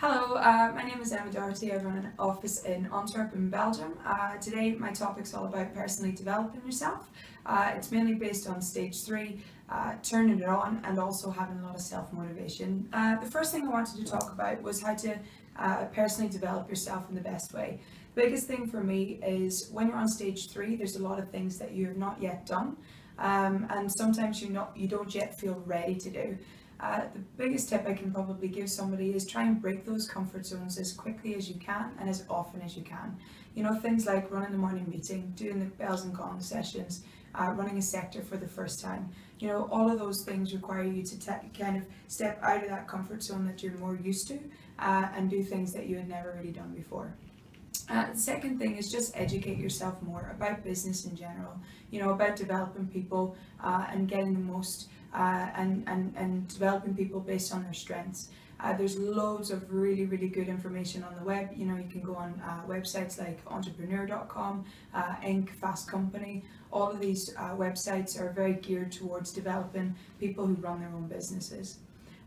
Hello, uh, my name is Emma Doherty. I run an office in Antwerp in Belgium. Uh, today my topic's all about personally developing yourself. Uh, it's mainly based on stage three, uh, turning it on and also having a lot of self-motivation. Uh, the first thing I wanted to talk about was how to uh, personally develop yourself in the best way. The biggest thing for me is when you're on stage three, there's a lot of things that you have not yet done um, and sometimes you not you don't yet feel ready to do. Uh, the biggest tip I can probably give somebody is try and break those comfort zones as quickly as you can and as often as you can. You know, things like running the morning meeting, doing the bells and gongs sessions, uh, running a sector for the first time. You know, all of those things require you to kind of step out of that comfort zone that you're more used to uh, and do things that you had never really done before. Uh, the second thing is just educate yourself more about business in general, you know, about developing people uh, and getting the most uh, and, and, and developing people based on their strengths. Uh, there's loads of really, really good information on the web. You know, you can go on uh, websites like entrepreneur.com, uh, Inc., Fast Company. All of these uh, websites are very geared towards developing people who run their own businesses.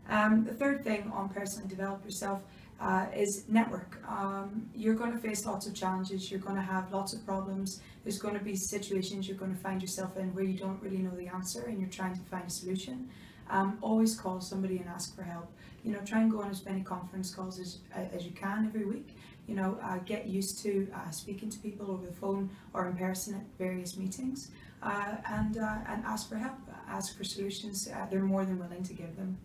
Um, the third thing on personally develop yourself uh, is network. Um, you're going to face lots of challenges, you're going to have lots of problems, there's going to be situations you're going to find yourself in where you don't really know the answer and you're trying to find a solution. Um, always call somebody and ask for help. You know, try and go on as many conference calls as, as you can every week. You know, uh, get used to uh, speaking to people over the phone or in person at various meetings uh, and, uh, and ask for help, ask for solutions. Uh, they're more than willing to give them.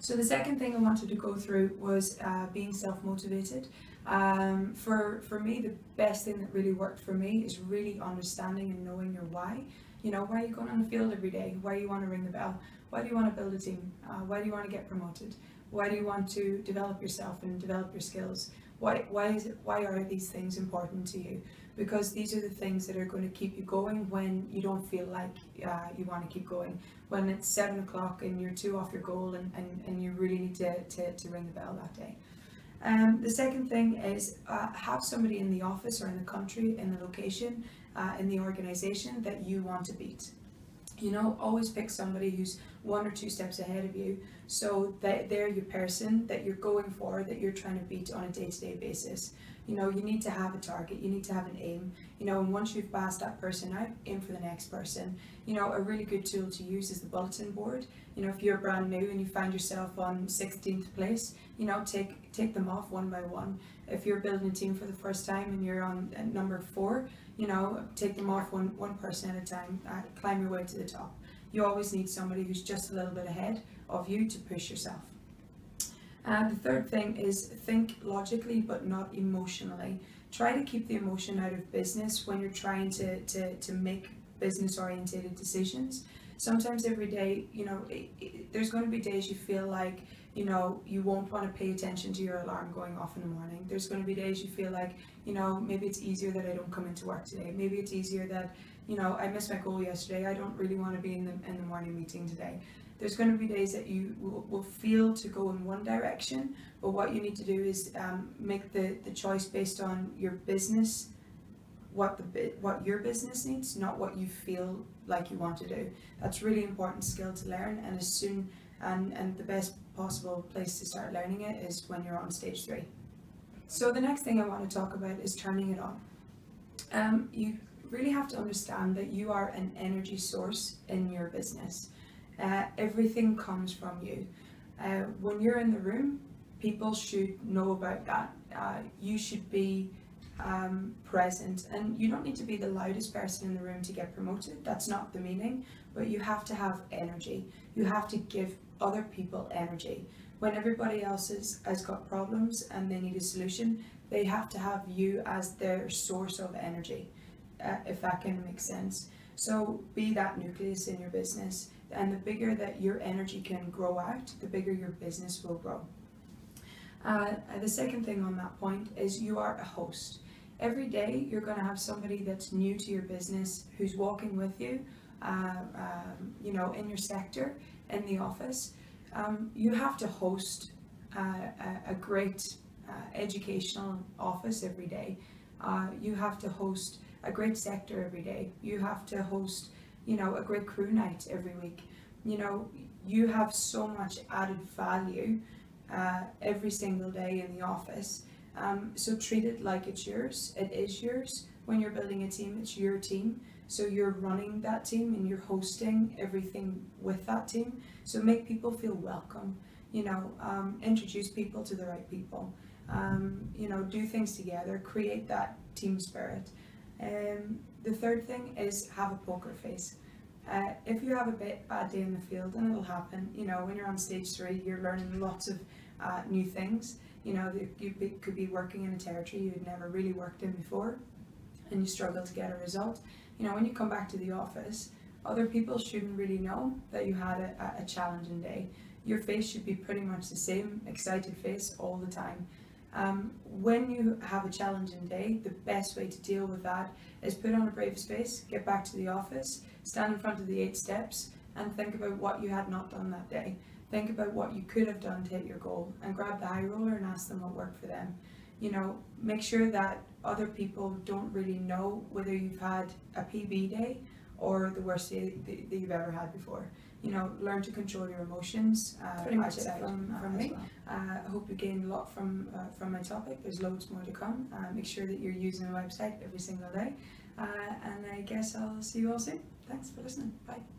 So the second thing I wanted to go through was uh, being self-motivated. Um, for, for me, the best thing that really worked for me is really understanding and knowing your why. You know, why are you going on the field every day? Why do you want to ring the bell? Why do you want to build a team? Uh, why do you want to get promoted? Why do you want to develop yourself and develop your skills? Why, why, is it, why are these things important to you? Because these are the things that are going to keep you going when you don't feel like uh, you want to keep going. When it's seven o'clock and you're two off your goal and, and, and you really need to, to, to ring the bell that day. Um, the second thing is uh, have somebody in the office or in the country, in the location, uh, in the organization that you want to beat. You know, always pick somebody who's one or two steps ahead of you so that they're your person that you're going for, that you're trying to beat on a day to day basis. You know, you need to have a target, you need to have an aim, you know, and once you've passed that person out, aim for the next person. You know, a really good tool to use is the bulletin board. You know, if you're brand new and you find yourself on 16th place, you know, take take them off one by one. If you're building a team for the first time and you're on number four, you know, take them off one, one person at a time, uh, climb your way to the top. You always need somebody who's just a little bit ahead of you to push yourself. And the third thing is think logically but not emotionally. Try to keep the emotion out of business when you're trying to, to, to make business oriented decisions. Sometimes every day, you know, it, it, there's going to be days you feel like you know, you won't want to pay attention to your alarm going off in the morning. There's going to be days you feel like, you know, maybe it's easier that I don't come into work today. Maybe it's easier that, you know, I missed my goal yesterday. I don't really want to be in the, in the morning meeting today. There's going to be days that you will, will feel to go in one direction, but what you need to do is um, make the, the choice based on your business, what the what your business needs, not what you feel like you want to do. That's really important skill to learn, and as soon and, and the best possible place to start learning it is when you're on stage three. So the next thing I want to talk about is turning it on. Um, you really have to understand that you are an energy source in your business. Uh, everything comes from you. Uh, when you're in the room, people should know about that. Uh, you should be um, present and you don't need to be the loudest person in the room to get promoted. That's not the meaning, but you have to have energy. You have to give other people energy. When everybody else is, has got problems and they need a solution, they have to have you as their source of energy, if that can make sense. So be that nucleus in your business, and the bigger that your energy can grow out, the bigger your business will grow. Uh, the second thing on that point is you are a host. Every day you're going to have somebody that's new to your business who's walking with you, uh, um, you know, in your sector, in the office, um, you have to host uh, a, a, great uh, educational office every day. Uh, you have to host a great sector every day. You have to host, you know, a great crew night every week. You know, you have so much added value uh, every single day in the office. Um, so treat it like it's yours. It is yours. When you're building a team, it's your team. So you're running that team and you're hosting everything with that team. So make people feel welcome. You know, um, introduce people to the right people. Um, you know, do things together. Create that team spirit. Um, the third thing is have a poker face. Uh, if you have a bit bad day in the field, and it'll happen, you know, when you're on stage three, you're learning lots of uh, new things. You know, you could be working in a territory you'd never really worked in before, and you struggle to get a result. You know, when you come back to the office, other people shouldn't really know that you had a, a challenging day. Your face should be pretty much the same, excited face all the time. Um, when you have a challenging day, the best way to deal with that is put on a brave face, get back to the office, stand in front of the eight steps, and think about what you had not done that day. Think about what you could have done to hit your goal, and grab the high roller and ask them what worked for them. You know, make sure that other people don't really know whether you've had a PB day or the worst day that you've ever had before you know, learn to control your emotions. Uh, Pretty much it from, from me. Well. Uh, I hope you gained a lot from uh, from my topic. There's loads more to come. Uh, make sure that you're using the website every single day. Uh, and I guess I'll see you all soon. Thanks for listening. Bye.